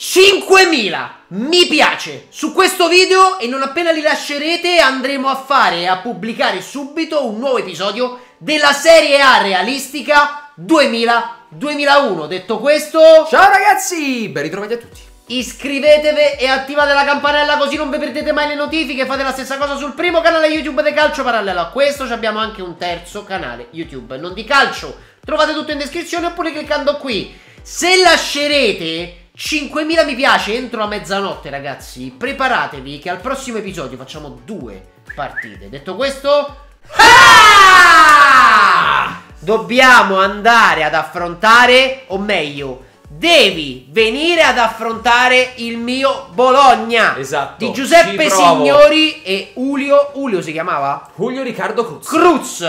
5.000 mi piace su questo video e non appena li lascerete andremo a fare e a pubblicare subito un nuovo episodio della serie A realistica 2000-2001. Detto questo, Ciao ragazzi, ben ritrovati a tutti. iscrivetevi e attivate la campanella così non vi perdete mai le notifiche. Fate la stessa cosa sul primo canale YouTube di calcio parallelo a questo. ci Abbiamo anche un terzo canale YouTube non di calcio. Trovate tutto in descrizione oppure cliccando qui. Se lascerete 5.000 mi piace entro la mezzanotte, ragazzi. Preparatevi che al prossimo episodio facciamo due partite. Detto questo, ah! dobbiamo andare ad affrontare, o meglio, devi venire ad affrontare il mio Bologna. Esatto, Di Giuseppe. Signori e Julio. Julio si chiamava? Julio Riccardo Cruz. Cruz,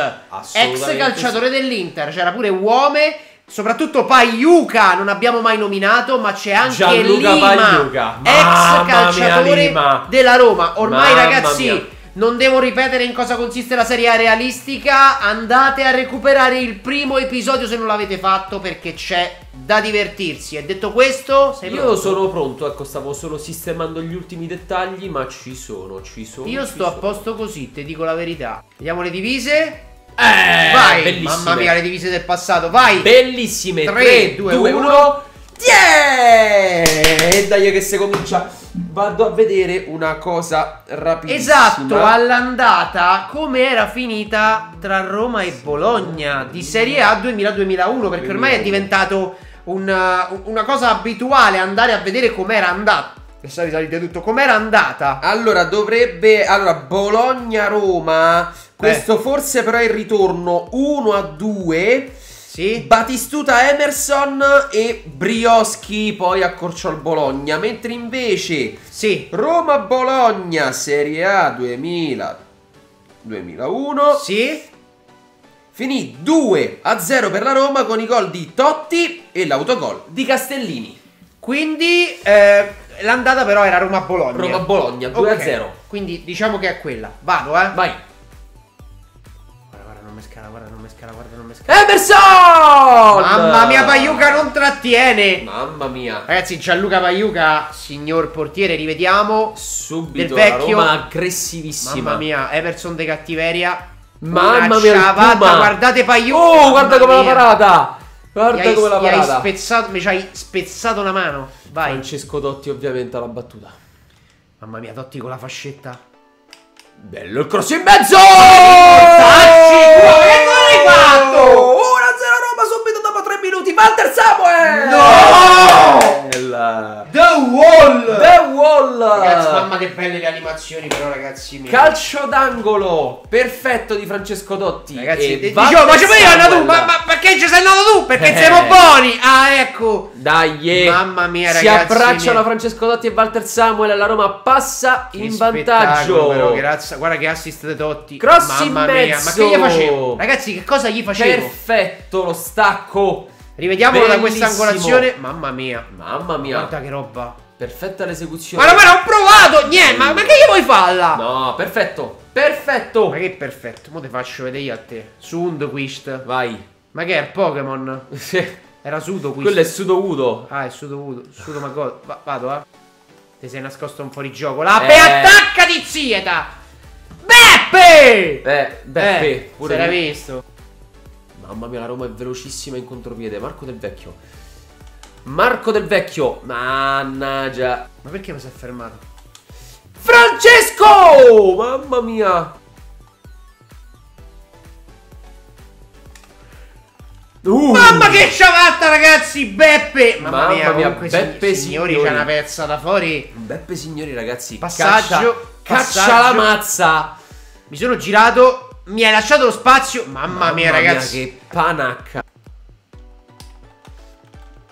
ex calciatore dell'Inter, c'era pure Uome, soprattutto Paiuca, non abbiamo mai nominato, ma c'è anche Gianluca Lima, Paiuca. ex Mamma calciatore Lima. della Roma. Ormai Mamma ragazzi, mia. non devo ripetere in cosa consiste la serie A realistica, andate a recuperare il primo episodio se non l'avete fatto perché c'è da divertirsi. E detto questo, sei Io pronto? sono pronto, ecco, stavo solo sistemando gli ultimi dettagli, ma ci sono, ci sono. Io ci sto a sono. posto così, ti dico la verità. Vediamo le divise. Eh, vai, bellissime. mamma mia, le divise del passato, vai. Bellissime. 3, 3, 2, 2, 1. 1. Yeah! E dai che si comincia. Vado a vedere una cosa rapidissima. Esatto, all'andata come era finita tra Roma e Bologna di Serie A 2000-2001 perché ormai è 2001. diventato un- una cosa abituale andare a vedere com'era andata. E sai, salite tutto, com'era andata. Allora, dovrebbe. Allora, Bologna-Roma. Questo Eh. forse però è il ritorno 1 a 2. Sì? Batistuta Emerson e Brioschi poi accorciò il Bologna. Mentre invece Sì. Roma-Bologna Serie A 2000 2001 Sì? finì 2 a 0 per la Roma con i gol di Totti e l'autogol di Castellini. Quindi eh, l'andata però era Roma-Bologna. Roma-Bologna 2 Ok, a 0. Quindi diciamo che è quella. Vado, eh. Vai. Guarda, guarda, non mi scala, guarda, non mi scala, guarda, non mi scala. Emerson! Mamma mia, Paiuca non trattiene. Mamma mia. Ragazzi, Gianluca Paiuca, signor portiere, rivediamo. Subito Del la vecchio. Roma aggressivissima. Mamma mia, Everson de cattiveria. Mamma mia, guardate Paiuca. Oh, guarda come mia. parata. Guarda hai, come l'ha gli hai parata. spezzato, mi ci hai spezzato la mano. Vai. Francesco Dotti ovviamente alla battuta. Mamma mia, Totti con la fascetta. Bello il cross in mezzo! Qua, che gol hai fatto? 1-0 Roma subito dopo 3 minuti. Walter Samuel! No! Bella. The Wall! The Wall! Ragazzi, mamma che belle le animazioni però ragazzi miei. Calcio d'angolo perfetto di Francesco Dotti. Ragazzi, E Walter dicevo, ma ci andare tu? Ma, ma perché ci sei andato tu? Perché Eh. siamo buoni! Ah, ecco! Dai, eh. Mamma mia, Si ragazzi, abbracciano miei. Francesco Dotti e Walter Samuel. La Roma passa Che in vantaggio. Però, grazie. Guarda che assist di Totti. Cross in Mamma mia, ma mezzo. che gli facevo? Ragazzi, che cosa gli facevo? Perfetto lo stacco. Rivediamolo da questa angolazione. Mamma mia. Mamma mia. Guarda che roba. Perfetta l'esecuzione. Ma guarda, ho provato! Niente, ma, ma che gli vuoi farla? No, perfetto. Perfetto. Ma che perfetto. Mo te faccio vedere io a te. Sundquist. Vai. Ma che è Pokémon? Era Sudoquist. Quello è Sudo Udo. Ah, è Sudo Sudo Magot. Va- vado, eh. Ti sei nascosto un fuorigioco. La Eh. attacca di zieta! Beppe! Eh, Beppe. Eh, pure se l'hai visto. Mamma mia, la Roma è velocissima in contropiede. Marco Del Vecchio. Marco Del Vecchio. Mannaggia. Ma perché mi si è fermato? Francesco! Mamma mia. Uh. Mamma che ciabatta, ragazzi! Beppe! Mamma, Mamma mia, mia, Beppe signori, Signori. c'è una pezza da fuori. Beppe signori ragazzi. Passaggio, Caccia, passaggio. caccia la mazza. Mi sono girato, mi hai lasciato lo spazio. Mamma, mia, ragazzi. che panacca.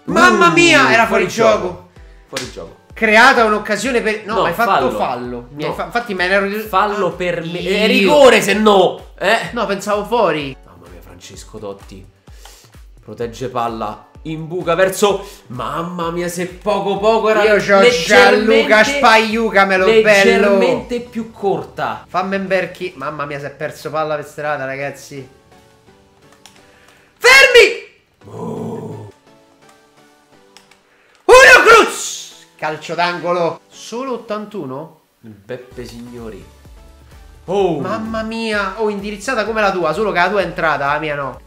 Mamma Uh, mia, era fuori gioco. Fuori gioco. Creata un'occasione per. No, No, hai fatto fallo. fallo. Mi hai No. fa- Infatti, me ne ero. Fallo Ah, per me. io. Rigore se no. Eh. No, pensavo fuori. Mamma mia, Francesco Totti. Protegge palla. In buca verso. Mamma mia, se poco poco era Io c'ho Gianluca Spaiuca, me lo bello. Leggermente più corta. Fammi un berchi. Mamma mia, si è perso palla per strada, ragazzi. Fermi! Julio Cruz! Calcio d'angolo. Solo 81? Il Beppe Signori. Oh! Mamma mia. Oh, indirizzata come la tua, solo che la tua è entrata, la mia no.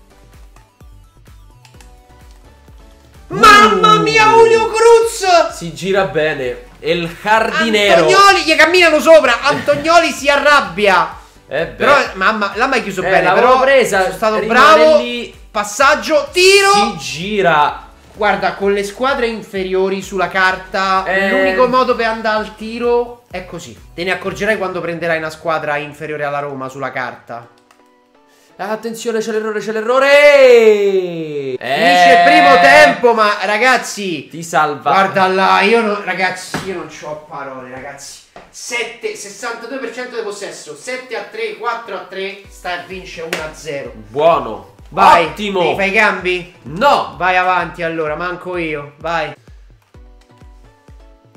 Mia, Julio Cruz! Si gira bene. E il Cardinero. Antonioli gli camminano sopra. Antonioli si arrabbia. Eh beh. Però, mamma, l'ha mai chiuso Eh, bene. Però presa, sono stato bravo. lì. Passaggio, tiro. Si gira. Guarda, con le squadre inferiori sulla carta, Eh. l'unico modo per andare al tiro è così. Te ne accorgerai quando prenderai una squadra inferiore alla Roma sulla carta. Attenzione, c'è l'errore, c'è l'errore. Finisce il primo tempo, ma ragazzi, Ti salva. guarda là, io non, ragazzi, io non ho parole, ragazzi. 7, 62% di possesso, 7 a 3, 4 a 3, sta vince 1 a 0. Buono. Vai, Ottimo. mi fai i cambi? No. Vai avanti allora, manco io, vai.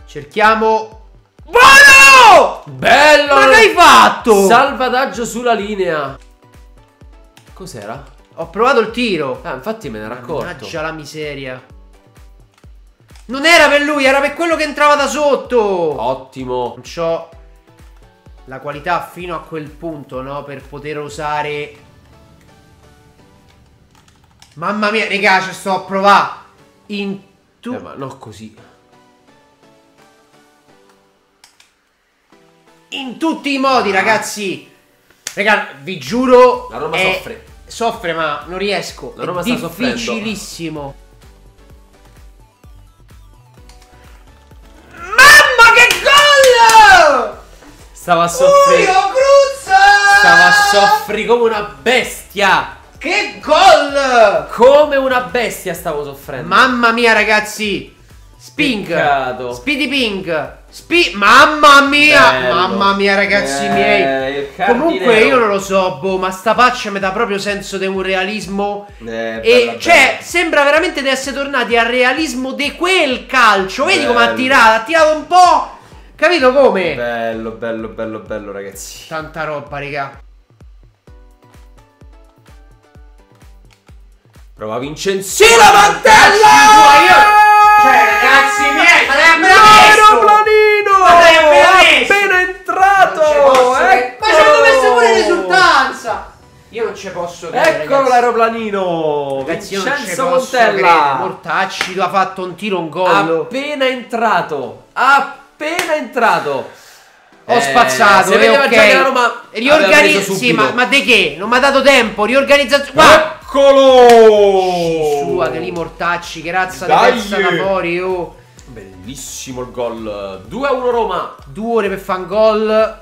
Cerchiamo... Buono! Bello. Ma che hai fatto? Salvataggio sulla linea. Cos'era? Ho provato il tiro. Ah, infatti me ne ero accorto. Mannaggia la miseria. Non era per lui, era per quello che entrava da sotto. Ottimo. Non c'ho la qualità fino a quel punto, no? Per poter usare. Mamma mia, raga, ci sto a provare. In tu. Eh, ma no così. In tutti i modi, ragazzi. Raga, vi giuro. La Roma è- soffre. Soffre, ma non riesco. La Roma è sta soffrendo. difficilissimo. Mamma che gol! Stava a soffrire. Julio Cruz! Stava a soffrire come una bestia. Che gol! Come una bestia stavo soffrendo. Mamma mia, ragazzi! Spink! Peccato. Speedy Pink! Spi- Mamma mia! Bello. Mamma mia, ragazzi Eh, miei! Comunque io non lo so, boh, ma sta patch mi dà proprio senso di un realismo. Eh, e bella, cioè, bella. sembra veramente di essere tornati al realismo di quel calcio. Vedi come ha tirato? Ha tirato un po'. Capito come? Bello, bello, bello, bello, ragazzi. Tanta roba, raga. Prova Vincenzino la mantella! Ci posso credere. Eccolo l'aeroplanino! Ragazzi, Vincenzo. Montella! Mortacci ha fatto un tiro, un gol. Appena entrato! Appena entrato! Ho Eh, spazzato, se eh, vedeva ok. già la Roma Riorganizza. Sì, ma, ma di che? Non mi ha dato tempo. Riorganizzazione. Eccolo! Sua che lì mortacci, che razza di Dai. pezza da fuori, oh. Bellissimo il gol. 2-1 Roma. Due ore per fare un gol.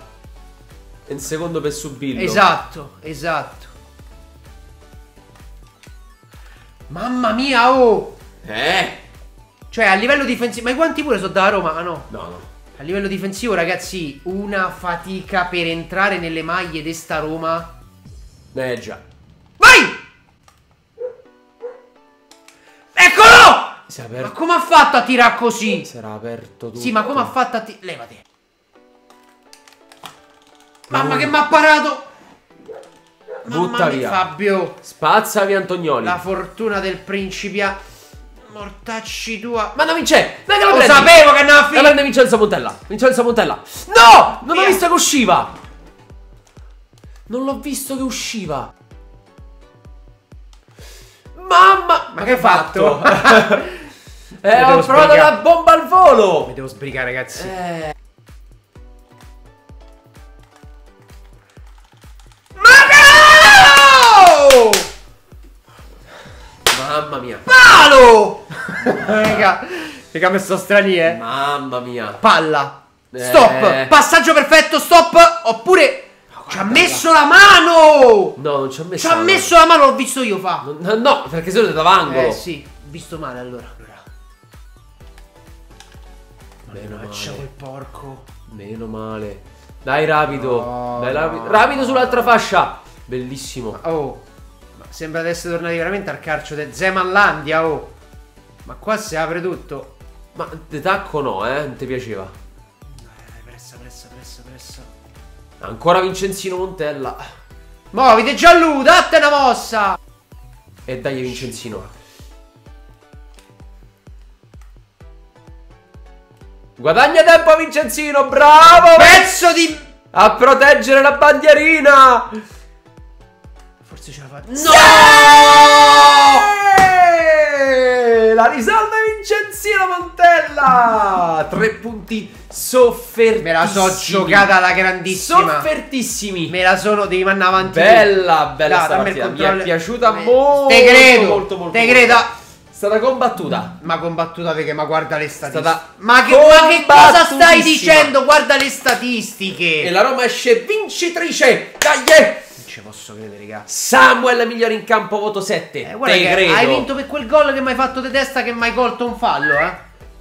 E il secondo per subirlo. Esatto, esatto. Mamma mia, oh! Eh. Cioè, a livello difensivo. Ma i guanti pure sono da Roma? Ah no. No, no. A livello difensivo, ragazzi, una fatica per entrare nelle maglie di sta Roma. Eh già. Vai! Eccolo! È Ma aperto. come ha fatto a tirare così? Si era aperto tutto. Sì, ma come ha fatto a tirare? Levati. Mamma che mi ha parato! Butta via. Fabio. Spazza via Antonioli. La fortuna del principia. Mortacci tua. Ma non vince! Dai che lo Lo prendi! sapevo che andava a La finire. prende Vincenzo Montella. Vincenzo Montella. No! Non ho Via. visto che usciva. Non l'ho visto che usciva. Mamma! Ma che hai fatto? eh, Mi devo ho provato la bomba al volo. Mi devo sbrigare, ragazzi. Eh. Mamma mia. Palo! Raga, raga, mi sto strani, eh. Mamma mia. Palla. Eh. Stop. Passaggio perfetto, stop. Oppure ci ha messo la mano. No, non ci ha messo. Ci ha la messo la mano, l'ho visto io fa. mano. No, no, perché se no dava angolo. Eh sì, visto male allora. Male. quel porco. Meno male. Dai, rapido. No, Dai, rapido. no. Rapido sull'altra fascia. Bellissimo. Oh, sembra di essere tornati veramente al calcio del Zemanlandia, oh. Ma qua si apre tutto. Ma de tacco no, eh? Non ti piaceva. Dai, pressa, pressa, pressa, pressa. Ancora Vincenzino Montella. Muoviti Gianlu, datte una mossa. E dai Vincenzino. Guadagna tempo Vincenzino, bravo! Pezzo di... A proteggere la bandierina! Forse ce la fa... No! La risolve Vincenzino Montella! Tre punti soffertissimi. Me la so giocata alla grandissima. Soffertissimi. Me la sono, devi mandare avanti. Bella, bella Dai, sta partita. Mi è piaciuta Me- molto. Te credo, molto, molto. te credo. È stata combattuta. Ma combattuta perché, ma guarda le statistiche. Stata Ma che, ma che cosa stai dicendo? Guarda le statistiche. E la Roma esce vincitrice. Dai! eh. Ci posso credere, raga. Samuel migliore in campo, voto 7. Eh, guarda che credo. hai vinto per quel gol che mi hai fatto di testa che mi hai colto un fallo, eh.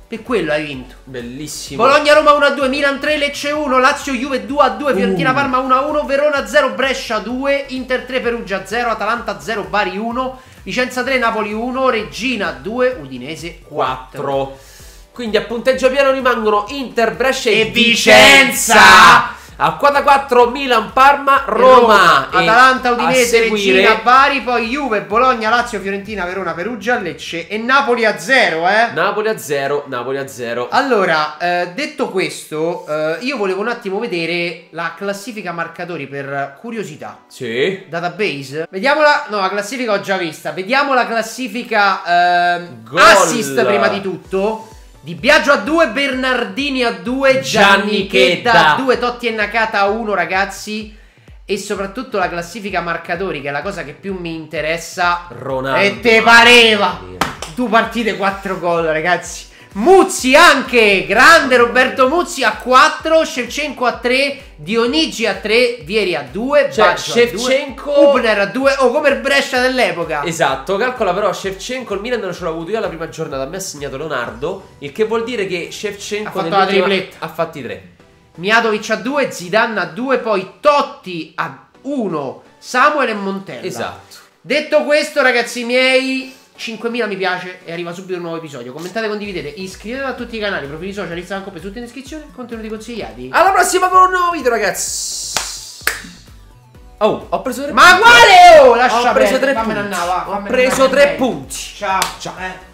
Per quello hai vinto. Bellissimo. Bologna-Roma 1-2, Milan 3, Lecce 1, Lazio-Juve 2-2, Fiorentina-Parma 1-1, Verona 0, Brescia 2, Inter 3, Perugia 0, Atalanta 0, Bari 1, Vicenza 3, Napoli 1, Regina 2, Udinese 4. 4. Quindi a punteggio pieno rimangono Inter, Brescia e, E Vicenza. Vicenza. A quota 4 Milan, Parma, Roma. E Atalanta, Udinese, Regina, Bari, poi Juve, Bologna, Lazio, Fiorentina, Verona, Perugia, Lecce e Napoli a 0, eh. Napoli a 0, Napoli a 0. Allora, eh, detto questo, eh, io volevo un attimo vedere la classifica marcatori per curiosità. Sì. Database. Vediamola. No, la classifica ho già vista. Vediamo la classifica Gol. assist prima di tutto. Di Biagio a 2, Bernardini a 2, Gianni Gianni Chedda. Chedda a 2, Totti e Nakata a 1, ragazzi. E soprattutto la classifica marcatori, che è la cosa che più mi interessa. Ronaldo. E te pareva! Due partite, 4 gol, ragazzi. Muzzi anche, grande Roberto Muzzi a 4, Shevchenko a 3, Dionigi a 3, Vieri a 2, Cioè, Baggio a Shevchenko- 2, Hubner a 2, o come il Brescia dell'epoca. Esatto, calcola però Shevchenko il Milan non ce l'ho avuto io alla prima giornata, a me ha segnato Leonardo, il che vuol dire che Shevchenko Ha fatto la tripletta. ha fatti 3. Miatovic a 2, Zidane a 2, poi Totti a 1, Samuel e Montella. Esatto. Detto questo, ragazzi miei, 5.000 mi piace e arriva subito un nuovo episodio. Commentate, condividete, iscrivetevi a tutti i canali, profili social, Instagram, per tutte in descrizione, contenuti consigliati. Alla prossima con un nuovo video, ragazzi. Oh, ho preso tre Ma quale oh? Ho Lascia preso perdere, tre fammela punti. andare, va, Ho preso tre bene. punti. Ciao. Ciao. Eh.